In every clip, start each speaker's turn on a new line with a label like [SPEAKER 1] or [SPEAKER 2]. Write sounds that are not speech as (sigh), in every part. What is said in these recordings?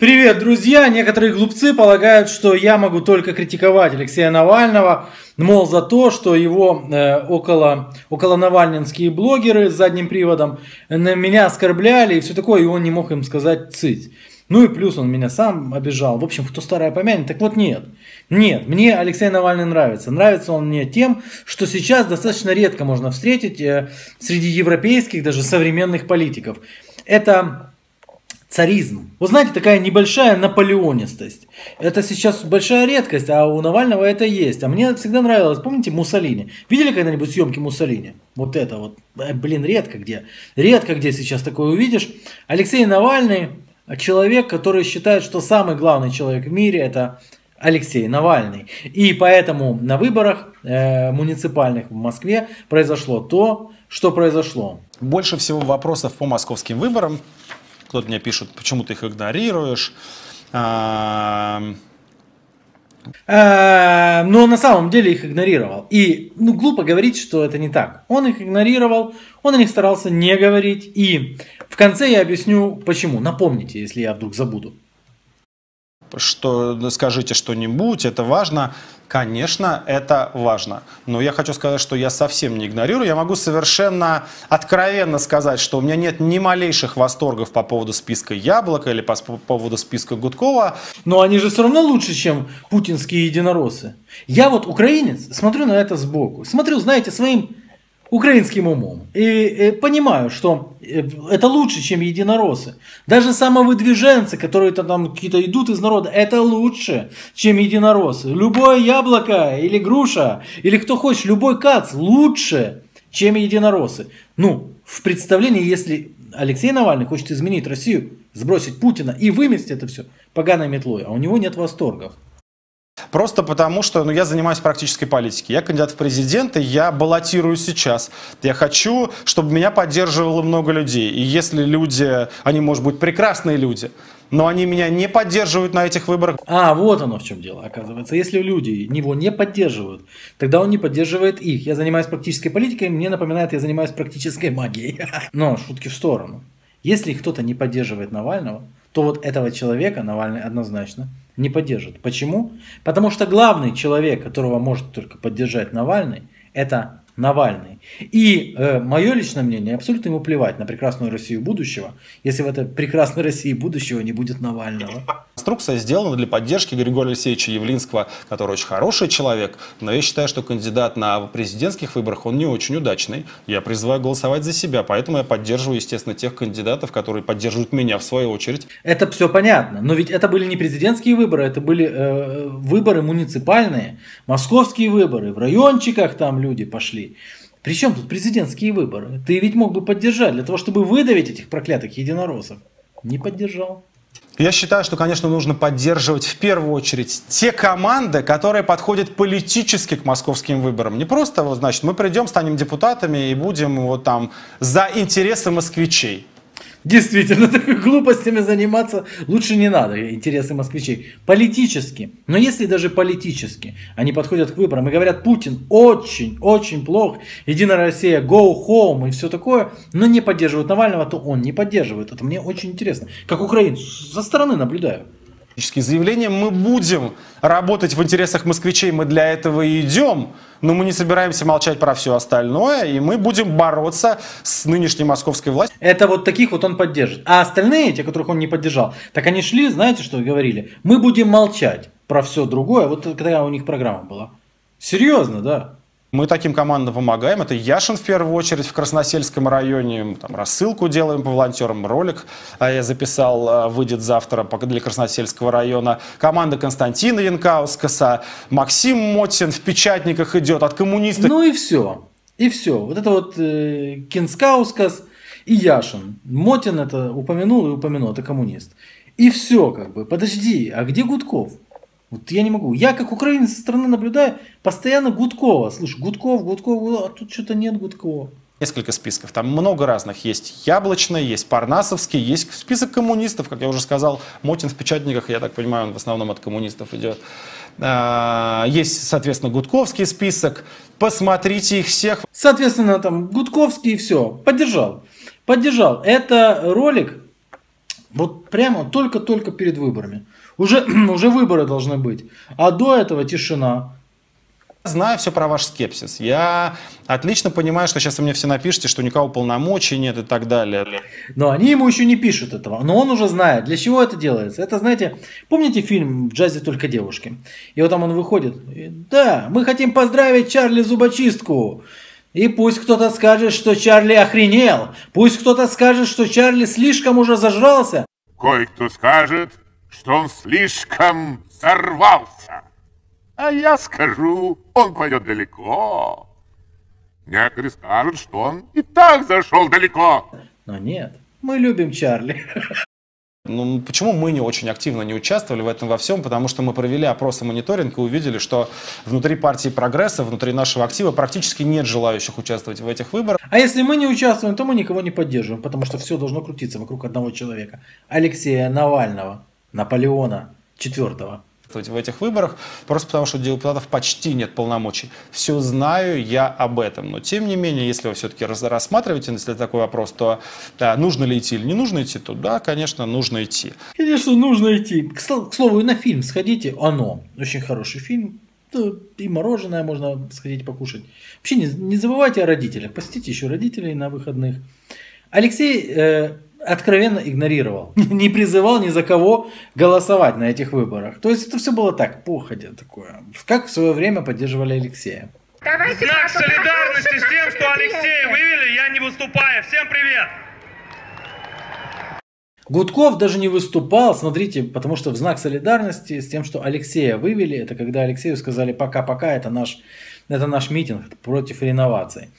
[SPEAKER 1] Привет, друзья! Некоторые глупцы полагают, что я могу только критиковать Алексея Навального, мол, за то, что его э, около, около навальнинские блогеры с задним приводом на меня оскорбляли и все такое, и он не мог им сказать цыть. Ну и плюс он меня сам обижал. В общем, кто старое помянет, так вот нет. Нет, мне Алексей Навальный нравится. Нравится он мне тем, что сейчас достаточно редко можно встретить э, среди европейских, даже современных политиков. Это царизм. Вы знаете, такая небольшая наполеонистость. Это сейчас большая редкость, а у Навального это есть. А мне всегда нравилось, помните, Муссолини? Видели когда-нибудь съемки Муссолини? Вот это вот, э, блин, редко где. Редко где сейчас такое увидишь. Алексей Навальный, человек, который считает, что самый главный человек в мире это Алексей Навальный. И поэтому на выборах э, муниципальных в Москве произошло то, что произошло.
[SPEAKER 2] Больше всего вопросов по московским выборам кто-то мне пишет, почему ты их игнорируешь. А...
[SPEAKER 1] А, но на самом деле их игнорировал. И ну, глупо говорить, что это не так. Он их игнорировал, он о них старался не говорить. И в конце я объясню почему. Напомните, если я вдруг забуду.
[SPEAKER 2] Что скажите что-нибудь, это важно. Конечно, это важно. Но я хочу сказать, что я совсем не игнорирую. Я могу совершенно откровенно сказать, что у меня нет ни малейших восторгов по поводу списка Яблока или по поводу списка Гудкова.
[SPEAKER 1] Но они же все равно лучше, чем путинские единороссы. Я вот украинец, смотрю на это сбоку. Смотрю, знаете, своим украинским умом. И, и понимаю, что э, это лучше, чем единороссы. Даже самовыдвиженцы, которые там какие-то идут из народа, это лучше, чем единороссы. Любое яблоко или груша, или кто хочет, любой кац лучше, чем единороссы. Ну, в представлении, если Алексей Навальный хочет изменить Россию, сбросить Путина и выместить это все поганой метлой, а у него нет восторгов.
[SPEAKER 2] Просто потому, что ну, я занимаюсь практической политикой. Я кандидат в президенты, я баллотирую сейчас. Я хочу, чтобы меня поддерживало много людей. И если люди, они, может быть, прекрасные люди, но они меня не поддерживают на этих выборах.
[SPEAKER 1] А, вот оно в чем дело, оказывается. Если люди его не поддерживают, тогда он не поддерживает их. Я занимаюсь практической политикой, мне напоминает, я занимаюсь практической магией. (laughs) Но шутки в сторону. Если кто-то не поддерживает Навального, то вот этого человека Навальный однозначно не поддержит. Почему? Потому что главный человек, которого может только поддержать Навальный, это Навальный. И э, мое личное мнение, абсолютно ему плевать на прекрасную Россию будущего, если в этой прекрасной России будущего не будет Навального.
[SPEAKER 2] Инструкция сделана для поддержки Григория Алексеевича Явлинского, который очень хороший человек, но я считаю, что кандидат на президентских выборах, он не очень удачный. Я призываю голосовать за себя, поэтому я поддерживаю, естественно, тех кандидатов, которые поддерживают меня в свою очередь.
[SPEAKER 1] Это все понятно, но ведь это были не президентские выборы, это были э, выборы муниципальные, московские выборы, в райончиках там люди пошли. Причем тут президентские выборы? Ты ведь мог бы поддержать для того, чтобы выдавить этих проклятых единороссов. Не поддержал.
[SPEAKER 2] Я считаю, что, конечно, нужно поддерживать в первую очередь те команды, которые подходят политически к московским выборам. Не просто, значит, мы придем, станем депутатами и будем вот там за интересы москвичей.
[SPEAKER 1] Действительно, (laughs) такой глупостями заниматься лучше не надо, интересы москвичей. Политически, но если даже политически они подходят к выборам и говорят, Путин очень, очень плох, Единая Россия, go home и все такое, но не поддерживают Навального, то он не поддерживает. Это мне очень интересно. Как украинец, со стороны наблюдаю
[SPEAKER 2] заявлением мы будем работать в интересах москвичей, мы для этого и идем, но мы не собираемся молчать про все остальное, и мы будем бороться с нынешней московской властью.
[SPEAKER 1] Это вот таких вот он поддержит. А остальные, те, которых он не поддержал, так они шли, знаете, что говорили? Мы будем молчать про все другое. Вот когда у них программа была. Серьезно, да.
[SPEAKER 2] Мы таким командам помогаем. Это Яшин в первую очередь в Красносельском районе. Там рассылку делаем по волонтерам. Ролик а, я записал, а, выйдет завтра для Красносельского района. Команда Константина Янкаускаса. Максим Мотин в печатниках идет от коммунистов.
[SPEAKER 1] Ну и все. И все. Вот это вот э, Кинскаускас и Яшин. Мотин это упомянул и упомянул, это коммунист. И все как бы. Подожди, а где Гудков? Вот я не могу. Я как украинец со стороны наблюдаю, постоянно Гудкова. Слушай, Гудков, Гудков, а тут что-то нет Гудкова.
[SPEAKER 2] Несколько списков. Там много разных. Есть яблочный, есть парнасовский, есть список коммунистов, как я уже сказал. Мотин в печатниках, я так понимаю, он в основном от коммунистов идет. А, есть, соответственно, Гудковский список. Посмотрите их всех.
[SPEAKER 1] Соответственно, там Гудковский и все. Поддержал. Поддержал. Это ролик Вот прямо только-только перед выборами. Уже, (clears throat) уже выборы должны быть. А до этого тишина.
[SPEAKER 2] Знаю все про ваш скепсис. Я отлично понимаю, что сейчас вы мне все напишите, что никого полномочий нет и так далее.
[SPEAKER 1] Но они ему еще не пишут этого. Но он уже знает, для чего это делается. Это, знаете, помните фильм «В джазе только девушки»? И вот там он выходит. И, да, мы хотим поздравить Чарли Зубочистку. И пусть кто-то скажет, что Чарли охренел. Пусть кто-то скажет, что Чарли слишком уже зажрался.
[SPEAKER 3] Кое-кто скажет, что он слишком сорвался. А я скажу, он пойдет далеко. Некоторые скажут, что он и так зашел далеко.
[SPEAKER 1] Но нет, мы любим Чарли.
[SPEAKER 2] Ну, почему мы не очень активно не участвовали в этом во всем? Потому что мы провели опрос и мониторинг и увидели, что внутри партии прогресса, внутри нашего актива практически нет желающих участвовать в этих выборах.
[SPEAKER 1] А если мы не участвуем, то мы никого не поддерживаем, потому что все должно крутиться вокруг одного человека. Алексея Навального, Наполеона IV
[SPEAKER 2] в этих выборах, просто потому что у депутатов почти нет полномочий. Все знаю я об этом. Но тем не менее, если вы все-таки рассматриваете если такой вопрос, то да, нужно ли идти или не нужно идти, то да, конечно, нужно идти.
[SPEAKER 1] Конечно, нужно идти. К слову, и на фильм сходите. Оно. Очень хороший фильм. И мороженое можно сходить покушать. Вообще не, не забывайте о родителях. Посетите еще родителей на выходных. Алексей э, откровенно игнорировал, (laughs) не призывал ни за кого голосовать на этих выборах. То есть это все было так, походя такое, как в свое время поддерживали Алексея.
[SPEAKER 4] Давайте Знак солидарности с тем, что Алексея вывели, я не выступаю. Всем привет!
[SPEAKER 1] Гудков даже не выступал, смотрите, потому что в знак солидарности с тем, что Алексея вывели, это когда Алексею сказали пока-пока, это наш это наш митинг против реновации.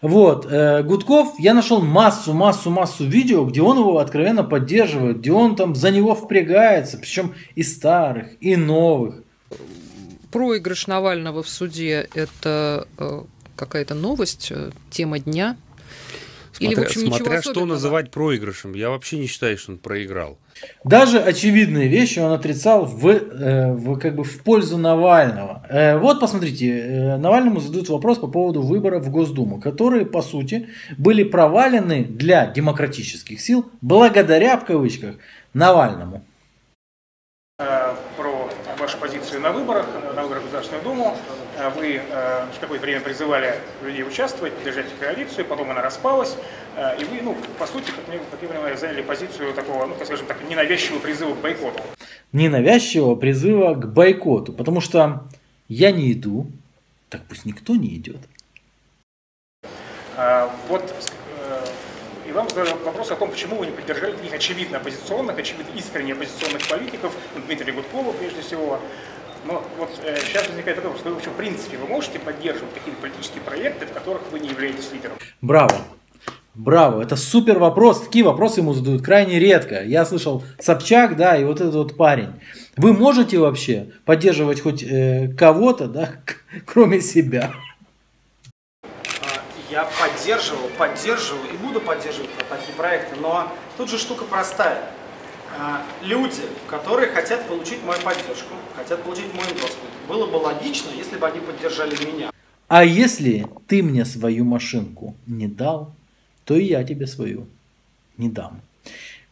[SPEAKER 1] Вот, э, Гудков, я нашел массу, массу, массу видео, где он его откровенно поддерживает, где он там за него впрягается, причем и старых, и новых.
[SPEAKER 5] Проигрыш Навального в суде – это э, какая-то новость, э, тема дня –
[SPEAKER 6] Смотря, Или, в общем, смотря что называть проигрышем. Я вообще не считаю, что он проиграл.
[SPEAKER 1] Даже очевидные вещи он отрицал в, э, в, как бы в пользу Навального. Э, вот посмотрите, э, Навальному задают вопрос по поводу выборов в Госдуму, которые, по сути, были провалены для демократических сил благодаря, в кавычках, Навальному.
[SPEAKER 7] Про вашу позицию на выборах, на выборах в Государственную Думу. Э, вы э, в какое-то время призывали людей участвовать, поддержать коалицию, потом она распалась, э, и вы, ну, по сути, как, мне, как я понимаю, заняли позицию такого, ну, скажем так, ненавязчивого призыва к бойкоту.
[SPEAKER 1] Ненавязчивого призыва к бойкоту, потому что я не иду, так пусть никто не идет.
[SPEAKER 7] Вот и вам задали вопрос о том, почему вы не поддержали таких очевидно оппозиционных, очевидно искренне оппозиционных политиков, Дмитрия Гудкова прежде всего, но вот э, сейчас возникает вопрос, вы вообще в принципе вы можете поддерживать какие-то политические проекты, в которых вы не являетесь лидером?
[SPEAKER 1] Браво! Браво, это супер вопрос. Такие вопросы ему задают крайне редко. Я слышал Собчак, да, и вот этот вот парень. Вы можете вообще поддерживать хоть э, кого-то, да, (laughs) кроме себя?
[SPEAKER 8] А, я поддерживал, поддерживаю и буду поддерживать такие проекты, но тут же штука простая. А, люди, которые хотят получить мою поддержку, хотят получить мой инвестмент, было бы логично, если бы они поддержали меня.
[SPEAKER 1] А если ты мне свою машинку не дал, то и я тебе свою не дам.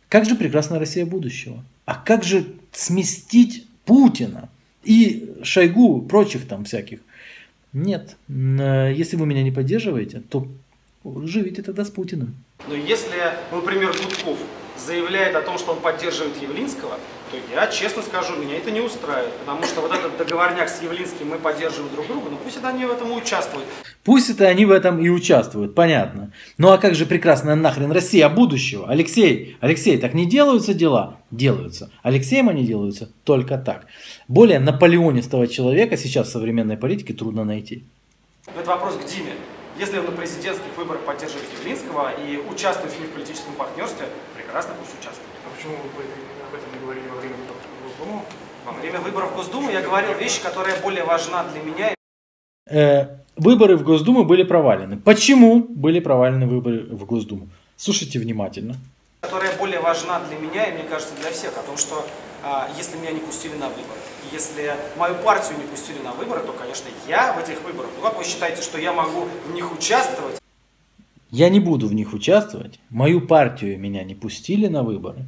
[SPEAKER 1] Как же прекрасна Россия будущего? А как же сместить Путина и Шойгу, прочих там всяких? Нет, э, если вы меня не поддерживаете, то живите тогда с Путиным.
[SPEAKER 8] Но если, например, Гудков заявляет о том, что он поддерживает Явлинского, то я честно скажу, меня это не устраивает. Потому что вот этот договорняк с Явлинским мы поддерживаем друг друга, но пусть это они в этом и участвуют.
[SPEAKER 1] Пусть это они в этом и участвуют, понятно. Ну а как же прекрасная нахрен Россия будущего? Алексей, Алексей, так не делаются дела? Делаются. Алексеем они делаются только так. Более наполеонистого человека сейчас в современной политике трудно найти.
[SPEAKER 8] Это вопрос к Диме. Если он на президентских выборах поддерживает Явлинского и участвует с ним в политическом партнерстве, прекрасно пусть участвует.
[SPEAKER 7] А почему вы об этом не говорили во время выборов Госдуму?
[SPEAKER 8] Во время выборов в Госдуму я говорил вещи, которые более важна для меня.
[SPEAKER 1] Э, выборы в Госдуму были провалены. Почему были провалены выборы в Госдуму? Слушайте внимательно.
[SPEAKER 8] Которая более важна для меня и, мне кажется, для всех. О том, что а, если меня не пустили на выборы, если мою партию не пустили на выборы, то, конечно, я в этих выборах, ну как вы считаете, что я могу в них участвовать?
[SPEAKER 1] Я не буду в них участвовать. Мою партию меня не пустили на выборы.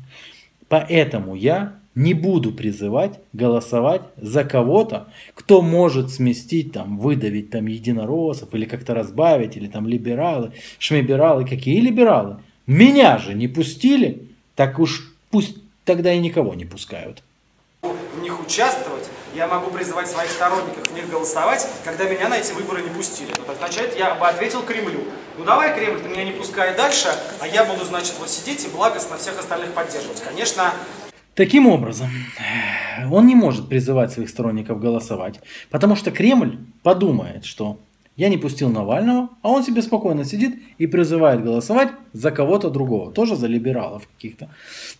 [SPEAKER 1] Поэтому я не буду призывать голосовать за кого-то, кто может сместить, там, выдавить там единороссов, или как-то разбавить, или там либералы, шмебералы, какие либералы. Меня же не пустили, так уж пусть тогда и никого не пускают.
[SPEAKER 8] В них участвовать, я могу призывать своих сторонников в них голосовать, когда меня на эти выборы не пустили. Это означает, я бы ответил Кремлю. Ну давай, Кремль, ты меня не пускай дальше, а я буду, значит, вот сидеть и благостно всех остальных поддерживать. Конечно,
[SPEAKER 1] Таким образом, он не может призывать своих сторонников голосовать, потому что Кремль подумает, что я не пустил Навального, а он себе спокойно сидит и призывает голосовать за кого-то другого, тоже за либералов каких-то.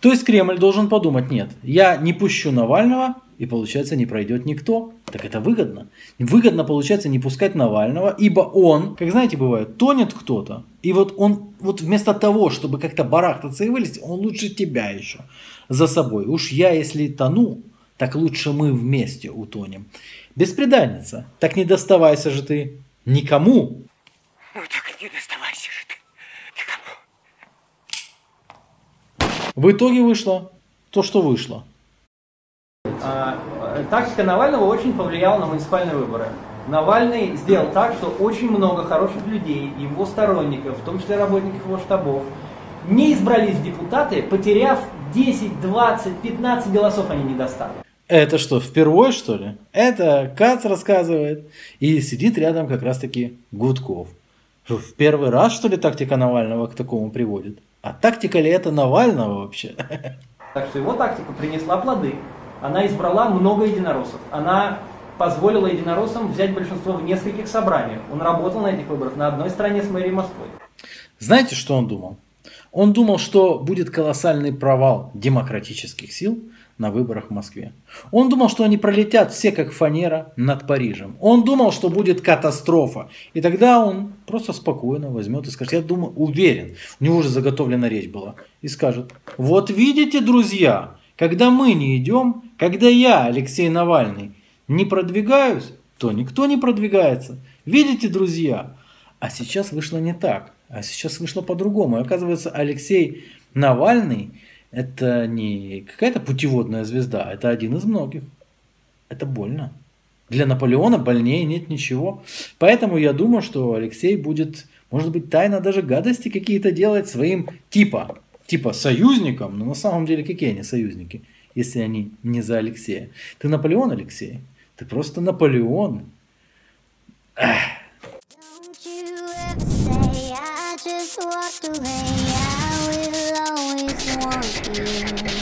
[SPEAKER 1] То есть Кремль должен подумать, нет, я не пущу Навального, и получается не пройдет никто. Так это выгодно. Выгодно получается не пускать Навального, ибо он, как знаете, бывает, тонет кто-то, и вот он, вот вместо того, чтобы как-то барахтаться и вылезть, он лучше тебя еще за собой. Уж я, если тону, так лучше мы вместе утонем. Беспредальница, так не доставайся же ты никому.
[SPEAKER 9] Ну так не доставайся же ты
[SPEAKER 1] никому. В итоге вышло то, что вышло.
[SPEAKER 10] А, тактика Навального очень повлияла на муниципальные выборы. Навальный сделал так, что очень много хороших людей, его сторонников, в том числе работников его штабов, не избрались в депутаты, потеряв 10, 20, 15 голосов они не достали.
[SPEAKER 1] Это что, впервые что ли? Это Кац рассказывает. И сидит рядом как раз таки Гудков. В первый раз что ли тактика Навального к такому приводит? А тактика ли это Навального вообще?
[SPEAKER 10] Так что его тактика принесла плоды. Она избрала много единороссов. Она позволила единороссам взять большинство в нескольких собраниях. Он работал на этих выборах на одной стороне с мэрией Москвы.
[SPEAKER 1] Знаете, что он думал? Он думал, что будет колоссальный провал демократических сил на выборах в Москве. Он думал, что они пролетят все как фанера над Парижем. Он думал, что будет катастрофа. И тогда он просто спокойно возьмет и скажет, я думаю, уверен, у него уже заготовлена речь была, и скажет, вот видите, друзья, когда мы не идем, когда я, Алексей Навальный, не продвигаюсь, то никто не продвигается. Видите, друзья? А сейчас вышло не так. А сейчас вышло по-другому. Оказывается, Алексей Навальный это не какая-то путеводная звезда, это один из многих. Это больно. Для Наполеона больнее нет ничего. Поэтому я думаю, что Алексей будет, может быть, тайно даже гадости какие-то делать своим типа, типа союзникам, но на самом деле какие они союзники, если они не за Алексея? Ты Наполеон, Алексей? Ты просто Наполеон. Эх. Walked away. I will always want you.